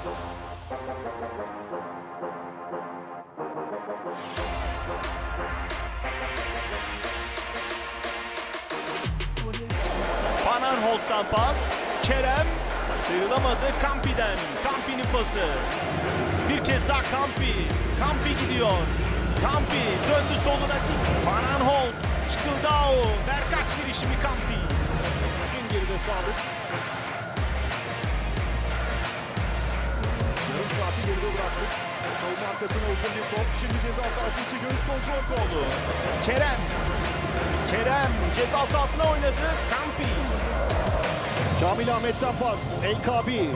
Van Aanholt'tan pas. Kerem sıyrılamadı Kampi'den. Kampi'nin pası. Bir kez daha Kampi. Kampi gidiyor. Kampi döndü soluna. Van Aanholt. Çıkıldao. Berkaç girişimi Kampi. En geride sağlık. Geride bıraktık. Savunma arkasına uzun bir top. Şimdi ceza sahası içi göğüs kontrol golü. Kerem. Kerem ceza sahasına oynadı. Kampi. Kamil Ahmet'ten pas. El Kabi.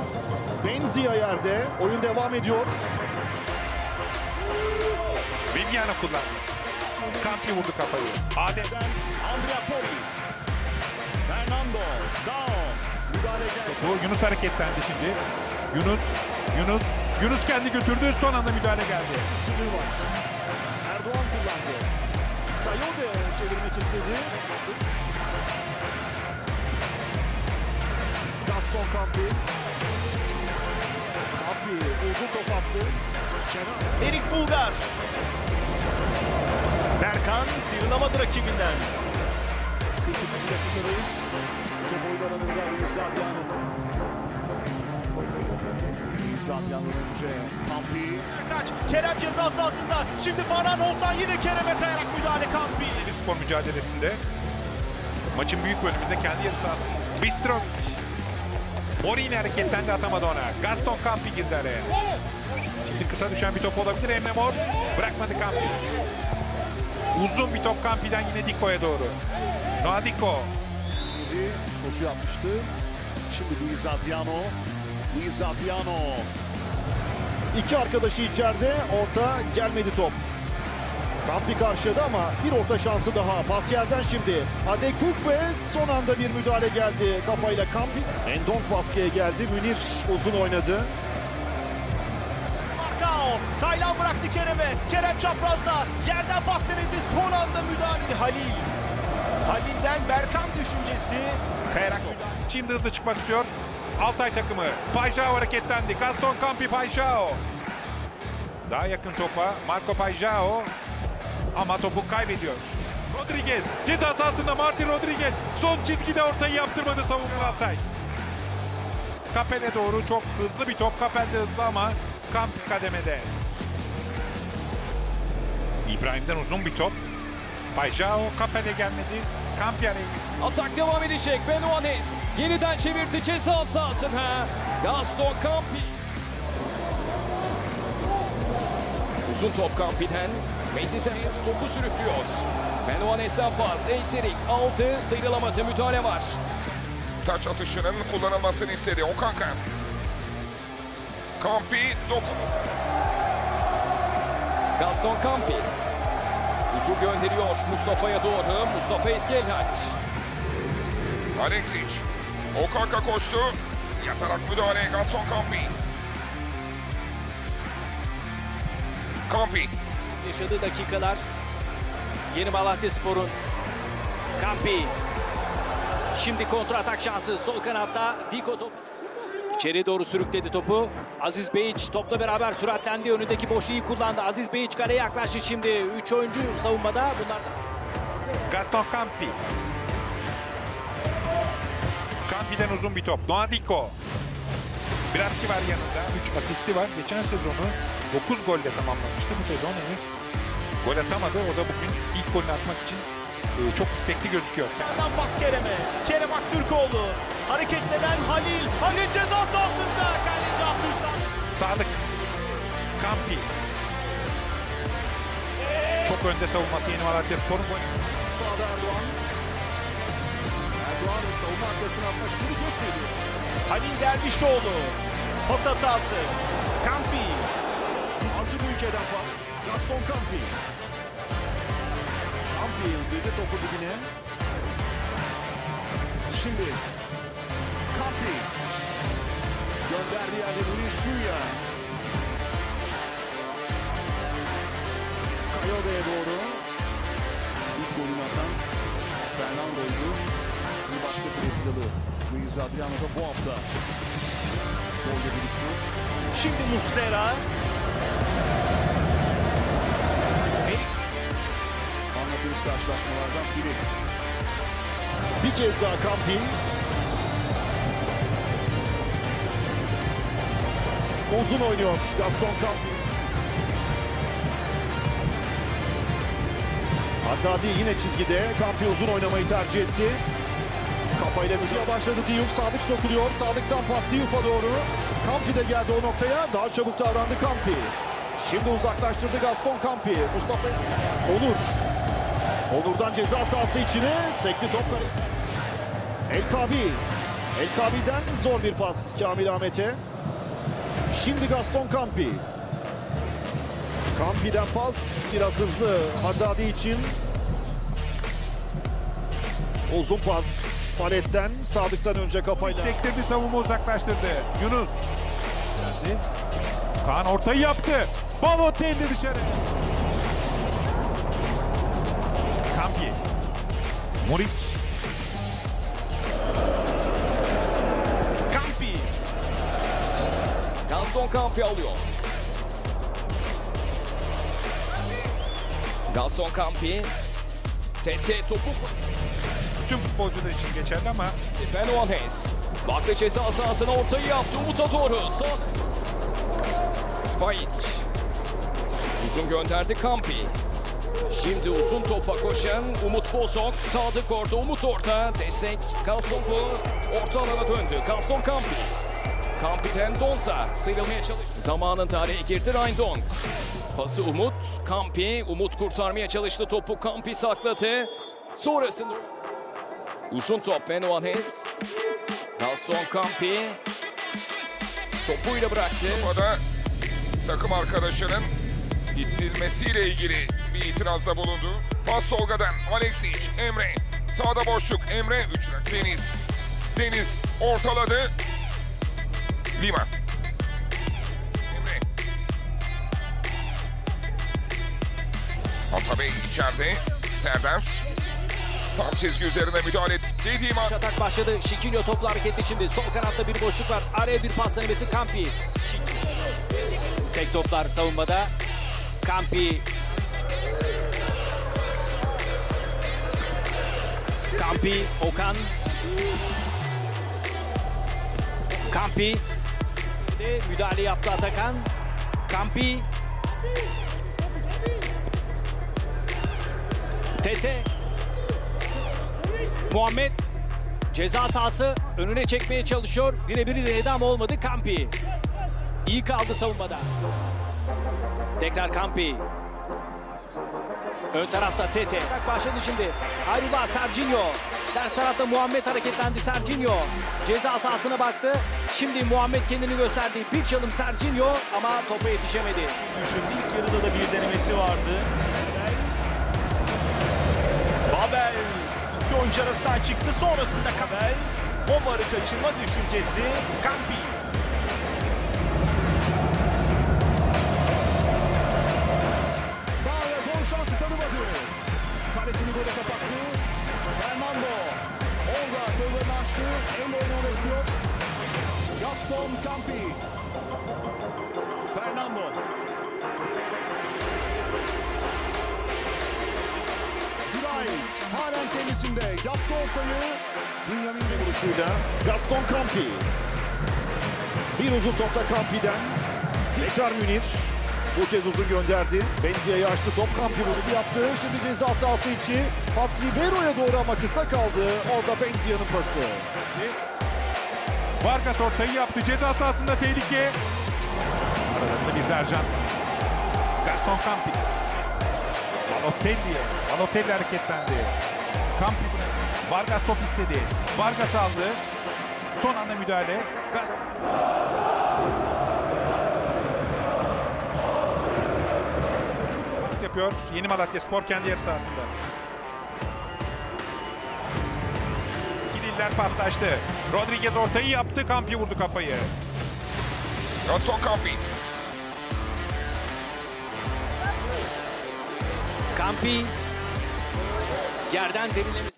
Benzia yerde. Oyun devam ediyor. Viviano kullandı. Kampi vurdu kafayı. Adem Eden Andrea Poli. Fernando. Bu Yunus hareketlendi şimdi. Yunus, Yunus, Yunus kendi götürdü. Son anda müdahale geldi. Erdoğan kullandı. Kayode çevirmek istedi. Gaston Campi. Campi uzun top attı. Kenan. Erik Bulgar. Berkan sıyrılamadı rakibinden. 43. dakikadayız. Adriano önce Campi. Kaç. Kerem ceza sahasında. Şimdi Van Aanholt'tan yine Kerem'e kayarak müdahale Kampi. Bir spor mücadelesinde maçın büyük bölümünde kendi yarı sahasında. Bistrovic. Morini hareketlendi atamadı ona. Gaston Campi girdi araya. Şimdi kısa düşen bir top olabilir. Emre Mor bırakmadı Campi. Uzun bir top Campi'den yine Diko'ya doğru. Noah Diko. Yedi, Koşu yapmıştı. Şimdi Luis Adriano. Luis Adriano. İki arkadaşı içeride. Orta gelmedi top. Campi karşıladı ama bir orta şansı daha. Pas yerden şimdi. Adekuk ve son anda bir müdahale geldi kafayla Campi. Endonk baskıya geldi. Münir uzun oynadı. Markao. Taylan bıraktı Kerem'e. Kerem çaprazda. Yerden pas denedi. Son anda müdahale. Halil. Halil'den Berkan düşüncesi. Kayarak. Şimdi hızlı çıkmak istiyor. Altay takımı. Pajao hareketlendi. Gaston Campi Pajao. Daha yakın topa. Marco Pajao. Ama topu kaybediyor. Rodriguez. Ceza sahasında Martin Rodriguez. Son çizgide ortayı yaptırmadı savunma Altay. Kapel'e doğru çok hızlı bir top. Kapel'de hızlı ama Campi kademede. İbrahim'den uzun bir top. Pajao Kapel'e gelmedi. Campi girdi. Atak devam edecek. Benuanes yeniden çevirdi ceza sahasına. Gaston Campi. Uzun top Campi'den. Metis Enes topu sürüklüyor. Benuanes'ten pas. Eyserik altı sıyrılamadı. Müdahale var. Taç atışının kullanılmasını istedi Okan Kan. Kampi dokun. Gaston Campi. Uzun gönderiyor Mustafa'ya doğru. Mustafa Eskelhaç. Alexic. Okaka koştu. Yatarak müdahale Gaston Kampi. Kampi. yaşadığı dakikalar Yeni Malatya Spor'un Kampi şimdi kontra atak şansı sol kanatta Diko top içeri doğru sürükledi topu Aziz Beyiç topla beraber süratlendi önündeki boşluğu iyi kullandı Aziz Beyiç kaleye yaklaştı şimdi 3 oyuncu savunmada bunlardan Gaston Campi. Campi'den uzun bir top. Noah Diko. Bratki var yanında. 3 asisti var. Geçen sezonu 9 golle tamamlamıştı. Bu sezon henüz gol atamadı. O da bugün ilk golünü atmak için e, çok istekli gözüküyor. Yerden pas Kerem'e. Kerem Aktürkoğlu. Hareketlenen Halil. Halil ceza sahasında. Kaleci Abdülsam. Sağlık. Campi. Çok önde savunması Yeni Malatya Spor'un golü. Sağda Erdoğan. Erdoğan savunma arkasına atmak istedi. Geçmedi. Halil Dervişoğlu. Pas hatası. Kampi. Avcı bu ülkeden pas. Gaston Campi. Campi dedi topu dibine. Şimdi Campi. Gönderdiği yerde Luis Şuya. Kayode'ye doğru. İlk golünü atan Fernando'ydu. Bir başka Brezilyalı Luis Adriano da bu hafta golde buluştu. Şimdi Muslera. Karşılaşmalardan biri. Bir kez daha Kampi. Uzun oynuyor Gaston Kampi. Haddadi yine çizgide. Kampi uzun oynamayı tercih etti. Kafayla müziğe başladı Diyuf. Sadık sokuluyor. Sadık'tan pas Diyuf'a doğru. Kampi de geldi o noktaya. Daha çabuk davrandı Kampi. Şimdi uzaklaştırdı Gaston Kampi. Mustafa Onur. Onur'dan ceza sahası içine sekti top. El Kabi. El Kabi'den zor bir pas Kamil Ahmet'e. Şimdi Gaston Kampi. Kampi'den pas biraz hızlı Haddadi için. Uzun pas Palet'ten Sadık'tan önce kafayla. Sektirdi savunma uzaklaştırdı. Yunus. Geldi. Kaan ortayı yaptı. Balotelli dışarı. Muric. Campi. Gaston Campi alıyor. Gaston Campi. TT topu Tüm futbolcular için geçerli ama Fenoanes. Baktı ceza sahasına ortayı yaptı. Umut'a doğru. Sağ. Spajic. Uzun gönderdi Kampi. Şimdi uzun topa koşan Umut Bozok. Sadık orada, Umut orada. Destek Gaston bu. Orta alana döndü. Gaston Kampi. Kampi'den Donza sıyrılmaya çalıştı. Zamanın tarihi girdi Rindon. Pası Umut. Kampi. Umut kurtarmaya çalıştı topu. Kampi sakladı. Sonrasında Uzun top Benoanes. Gaston Campi. Topuyla bıraktı. Topada takım arkadaşının itilmesiyle ilgili itirazda bulundu. Pas Tolga'dan Alexic, Emre. Sağda boşluk Emre, 3 Deniz. Deniz ortaladı. Lima. Emre. Atabey içeride. Serdar. Tam çizgi üzerine müdahale dediğim an Atak başladı. Şikinyo topla hareketli şimdi. Sol kanatta bir boşluk var. Araya bir pas denemesi Campi. Şik- Tek toplar savunmada. Campi. Campi, Okan. Campi. De müdahale yaptı Atakan. Campi. Tete. Muhammed ceza sahası önüne çekmeye çalışıyor. Birebir denedi ama olmadı Kampi. İyi kaldı savunmada. Tekrar Kampi. Ön tarafta Tete. Başladı şimdi. Ayrıla Serginho. Ters tarafta Muhammed hareketlendi Serginho. Ceza sahasına baktı. Şimdi Muhammed kendini gösterdi. Bir çalım Serginho ama topa yetişemedi. Düşündü. İlk yarıda da bir denemesi vardı. Babel. İki oyuncu arasından çıktı. Sonrasında Kabel. Omar'ı kaçırma düşüncesi. Campi. Olga kollarını açtı. Elle oynamayı bekliyor. Gaston Campi. Fernando. Güray halen kendisinde. Yaptı ortayı. Bünyamin bir vuruşuyla. Gaston Campi. Bir uzun topta Campi'den. Tekrar Münir. Bu kez uzun gönderdi. Benzia'yı açtı. Top kampi vuruşu yaptı. Şimdi ceza sahası içi. Pas Ribeiro'ya doğru ama kısa kaldı. Orada Benzia'nın pası. Vargas ortayı yaptı. Ceza sahasında tehlike. Aralarında bir Berjan. Gaston Campi. Balotelli. Balotelli hareketlendi. Campi. Vargas top istedi. Vargas aldı. Son anda müdahale. Gaston. Yapıyor. Yeni Malatya Spor kendi yarı sahasında. İkililer paslaştı. Rodriguez ortayı yaptı. Campi vurdu kafayı. Gaston Campi. Campi yerden derinlemesi